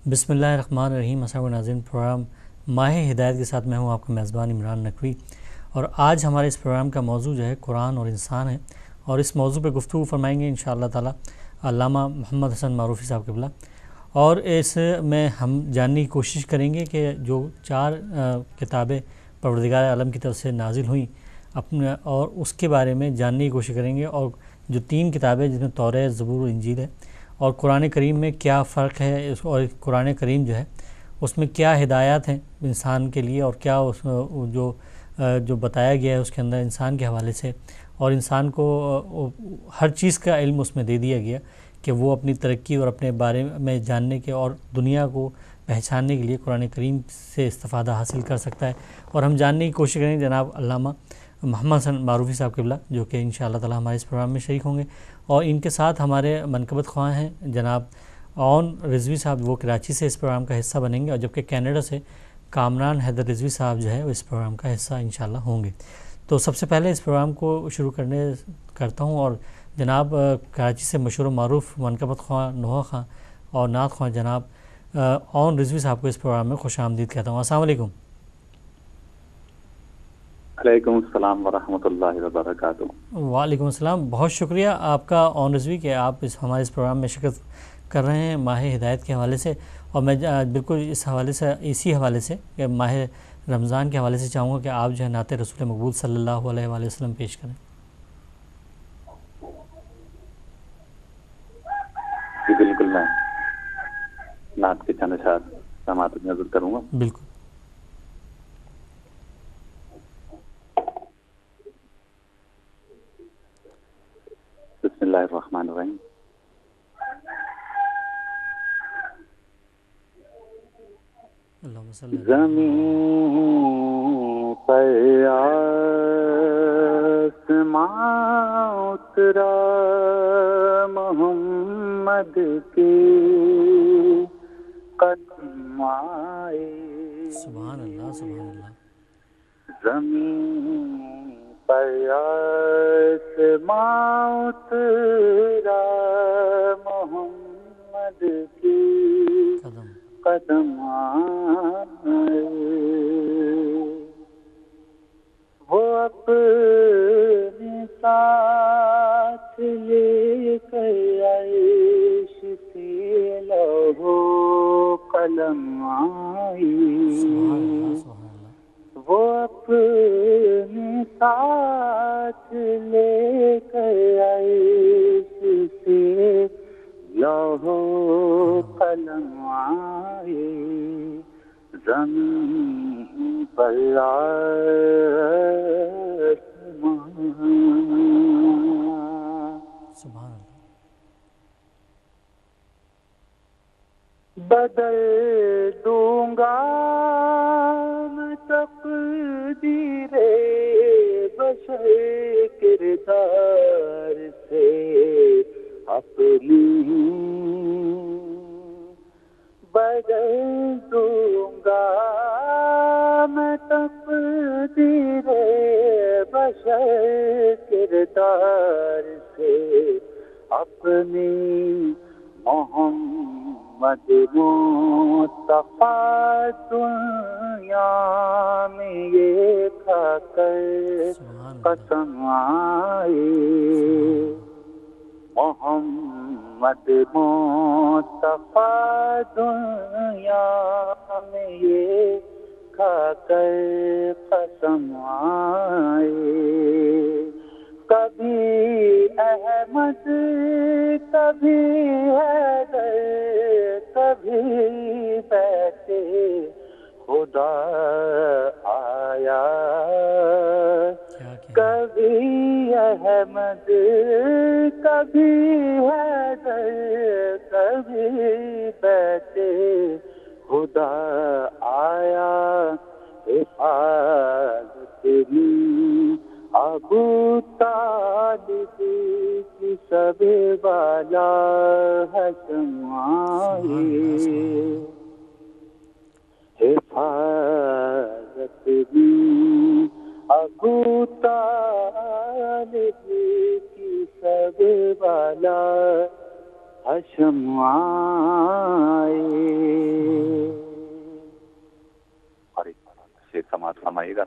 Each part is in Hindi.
बिसमीम असल नाजिन प्रोग्राम माह हिदायत के साथ मैं हूँ आपका मेज़बान इमरान नकवी। और आज हमारे इस प्रोग्राम का मौजू जो है कुरान और इंसान है। और इस मौजू पर गुफ्तु फरमाएँगे इन ताला अल्लामा मोहम्मद हसन मारूफ़ी साहब के बिला। और इस में हम जानने की कोशिश करेंगे कि जो चार किताबें परवरदिगार आलम की तरफ़ से नाजिल हुई, अपने और उसके बारे में जानने की कोशिश करेंगे। और जो तीन किताबें जिसमें तौर ज़बूर इंजील है और कुरान करीम में क्या फ़र्क है, इस और कुरान करीम जो है, उसमें क्या हिदायत हैं इंसान के लिए और क्या उस जो जो बताया गया है उसके अंदर इंसान के हवाले से और इंसान को हर चीज़ का इल्म उसमें दे दिया गया कि वो अपनी तरक्की और अपने बारे में जानने के और दुनिया को पहचानने के लिए कुरान करीम से इस्ता हासिल कर सकता है। और हम जानने की कोशिश करेंगे जनाब अल्लामा मोहम्मद हसन मारूफ़ी साहब किबला, जो कि इन ताला हमारे इस प्रोग्राम में शरीक होंगे। और इनके साथ हमारे मनकबत ख्वाह हैं, जनाब ओन रिजवी साहब, वो कराची से इस प्रोग्राम का हिस्सा बनेंगे, और जबकि कैनेडा से कामरान हैदर रिजवी साहब जो है, वो इस प्रोग्राम का हिस्सा इन होंगे। तो सबसे पहले इस प्रोग्राम को शुरू करने करता हूँ, और जनाब कराची से मशहूर मरूफ मनकबत ख्वाह नोहा खां और नात ख्वाह जनाब ओन रिजवी साहब को इस प्रोग्राम में खुश आमदीद कहता हूँ। असल वालेकुम अस्सलाम बहुत शुक्रिया आपका ऑन रिजवी कि आप इस हमारे इस प्रोग्राम में शिरकत कर रहे हैं माह हिदायत के हवाले से। और मैं बिल्कुल इस हवाले से इसी हवाले से कि माह रमज़ान के हवाले से चाहूँगा कि आप जो है नात रसूल मकबूल सल्लल्लाहु अलैहि वसल्लम पेश करें। जी बिल्कुल मैं नात के चंद समात नज़र करूँगा। बिल्कुल। ज़मीन पर आसमां उतरा मोहम्मद के कदम आए। सुभान अल्लाह सुभान अल्लाह ज़मीन पर आसमां उतरा मोहम्मद कदम वो अपने साथ लेकर आयश से लहो कलम आई। वो अपने साथ लेकर आयश पर सुभान बदल दूँगा मैं तकदीरे बशर किरदार से अपनी बदल दूँगा मैं तकदीरे बशर किरदार से अपनी मोहम्मद मुस्तफ़ा दुनिया में ये खाकर कसम आए। मोहम्मद मुस्तफ़ा दुनिया में ये खाकर कसम आए कभी अहमद, कभी हैदर, कभी बैठे खुदा आया। अहमद कभी हैदर कभी बैठे। खुदा आया हिफाजत अबू तालिब की सब वाला हसम आए हिफाजत में की सब वाला समाज समाएगा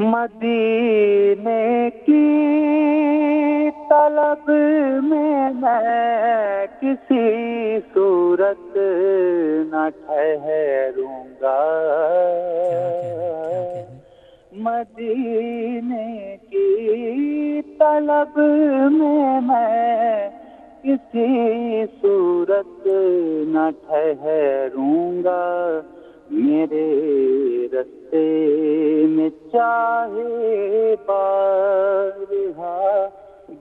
मदीने की तलब में मैं किसी सूरत न ठहरूं। मदीने की तलब में मैं किसी सूरत न ठहरूँगा। मेरे रस्ते में चाहे बारहा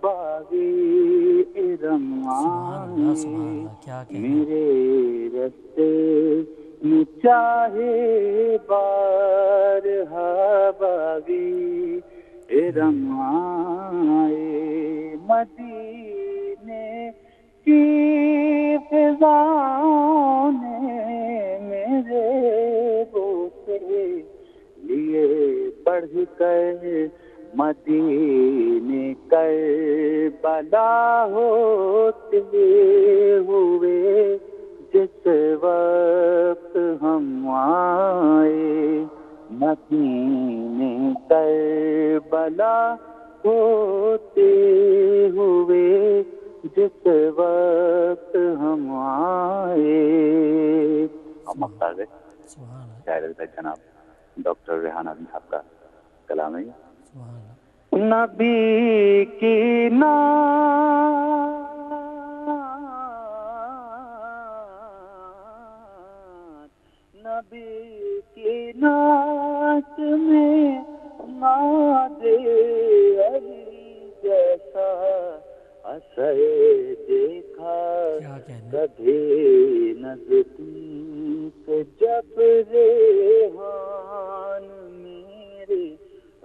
बागी मेरे रस्ते चाहे बार हबागी रमाए मदीने की फिजाओं ने मेरे बोसे लिए बढ़ कर मदीने कर बला होते हुए जिस वक्त कर बला होते हुए जिस वक्त हम आए। हम अब आ गए। सुभान अल्लाह। शायर का जनाब डॉक्टर रेहान आज़म साहब का कलाम है। ये। सुभान अल्लाह। नबी की नात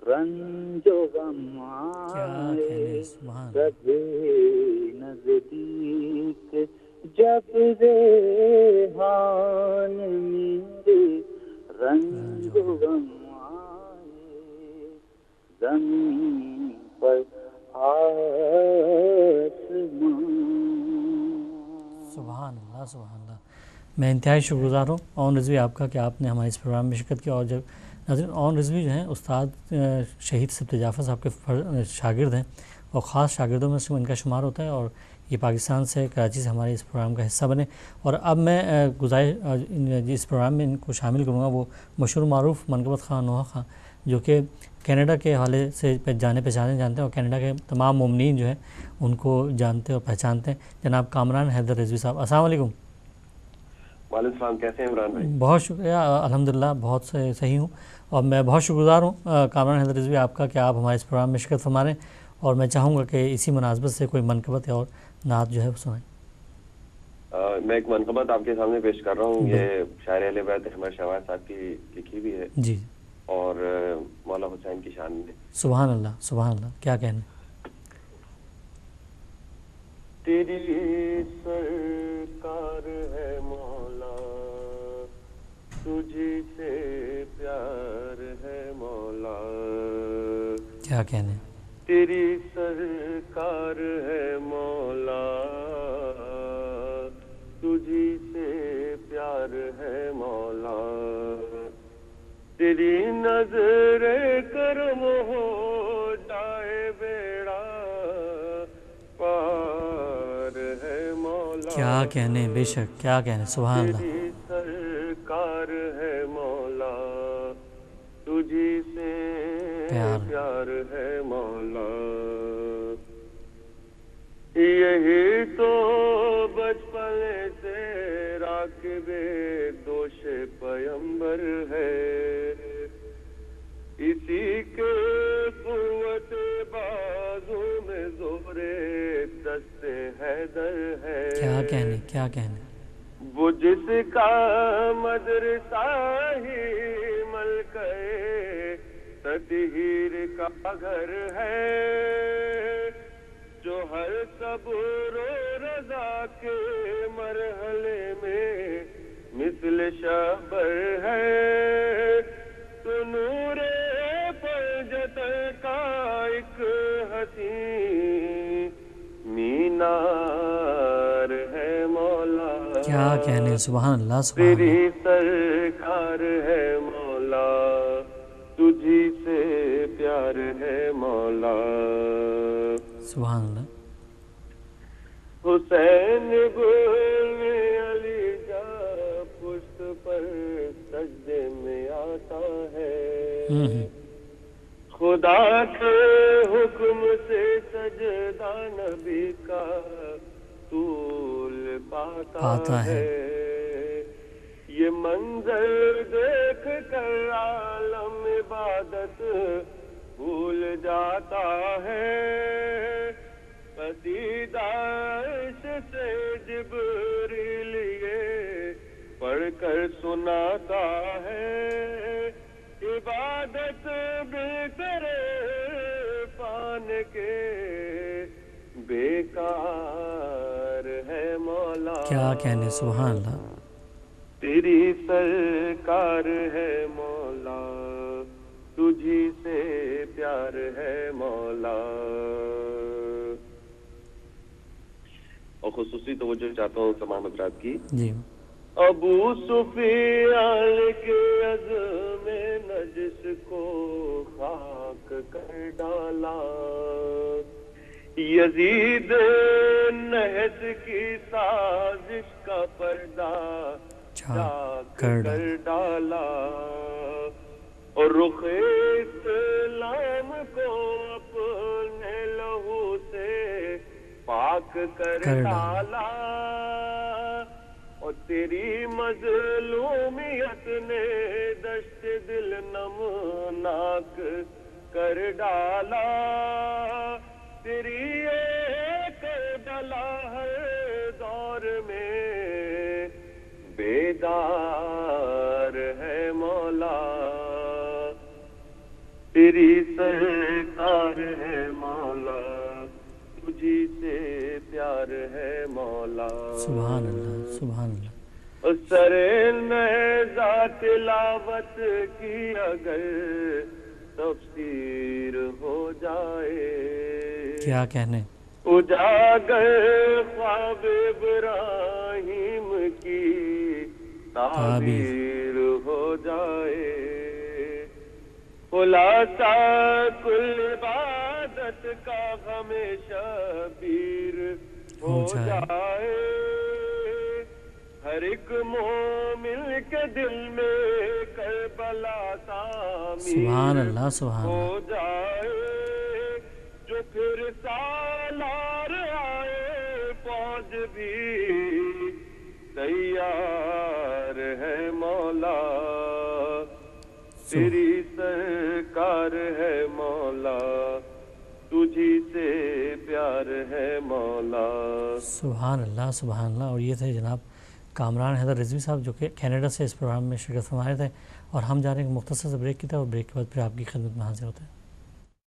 रंजो क्या कहने गमाए सुभान अल्लाह नज़दीक जब रेहान मेरे रंजो गमाए ज़मीन पर सुभान अल्लाह सुभान अल्लाह मैं इंतहाई शुक्रगुजार हूँ ऑन रिजवी आपका कि आपने हमारे इस प्रोग्राम में शिरकत की और जब नाज़रीन ऑन रिजवी जो हैं, उस्ताद शहीद सिफ्त जाफ़र साहब के शागिर्द हैं। और ख़ास शागिर्दों में से इनका शुमार होता है, और ये पाकिस्तान से, कराची से हमारे इस प्रोग्राम का हिस्सा बने। और अब मैं गुजारिश इस प्रोग्राम में इनको शामिल करूँगा, वो मशहूर मरूफ मनकबत खान नोहा खां, जो कि कनाडा के हवाले से जाने पहचाने जानते हैं, और कनाडा के तमाम ममनिन जो है, उनको जानते और पहचानते हैं। जनाब कामरान हैदर रिजवी साहब, अस्सलाम वालेकुम। कैसे हैं इमरान भाई? बहुत शुक्रिया अलहमदिल्ला बहुत सही हूँ और मैं बहुत शुक्रगुजार हूँ कामरान हैदर रिजवी आपका कि आप हमारे इस प्रोग्राम में शिरकत फरमा रहे हैं और मैं चाहूँगा कि इसी मुनासबत से कोई मनकबत और नात जो है वो सुनाएँ। मैं एक मनकबत आपके सामने पेश कर रहा हूँ। ये शायर अहले बैत अहमद शवाज साहब की लिखी हुई है। जी। और मौला हुसैन की शान में। सुबहान अल्लाह सुबहान अल्लाह क्या कहना तेरी सरकार है तुझी से प्यार है मौला। क्या कहने? तेरी सरकार है मौला। तुझी से प्यार है मौला। तेरी नज़र करम हो जाए बेड़ा। पार है मौला। क्या कहने बेशक क्या कहने सुबहान अल्लाह। प्यार। है मौला। यही तो बचपन से राकबे दोष पयंबर है। इसी के कुवत बाजू में जोरे दस्ते हैदर है। क्या कहने क्या कहने? वो जिसका मदरसा तदहीर का घर है जो हर सबरो रजा के मरहले में मिसल शबर है। तो नूरे फजत का एक हसी मीनार है मौला। क्या कहने सुबह अल्लाह तेरी सरकार है पर है मौला। हुसैन गुल अली जा पुष्ट पर सजदे में आता है। हम्म, हम्म। खुदा के हुक्म से सजदा नबी का तूल पाता, पाता है।, है। ये मंजर देख कर आलम इबादत भूल जाता है। कसीदा इश्क से जिब्रील ये पढ़कर सुनाता है। इबादत बेहतर पान के बेकार है मौला। क्या कहने अल्लाह तेरी सरकार है मौला। तुझी से प्यार है मौला। और खसूसी तो वो जो चाहता हूँ तमाम हजरात की। जी। अबू सुफियान के अज में नजिस को खाक कर डाला। यजीद नहस की साजिश का पर्दा कर डाला। और रुख इस्लाम को अपने लहू से पाक कर कर डाला। और तेरी मजलूमियत ने दश्त दिल नमनाक कर डाला। तेरी एक डला हर दौर में बेदार है मौला। तेरी सरकार है मौला तुझी से प्यार है मौला। सुबहान अल्लाह सुबहान अल्लाह सरे नजा तिलावत की अगर तफसीर हो जाए। क्या कहने? उजागर ख्वाब इब्राहिम की ताबीर हो जाए। खुलासा कुल इबादत का हमेशा बीर हो जाए। हर एक मोमिन के दिल में करबला सुबहान अल्लाह सुबहान हो जाए। जो फिर सालार आए फौज भी तैयार है मौला। तेरी सरकार है मौला, तुझी से प्यार है मौला। सुबहान अल्लाह सुबहान अल्लाह और ये थे जनाब कामरान हैदर रिजवी साहब, जो कि कनाडा से इस प्रोग्राम में शिरकत फरमाए थे। और हम जा रहे हैं मुख्तर से ब्रेक की तरफ़, और ब्रेक के बाद फिर आपकी खिदमत में हाजिर होते हैं।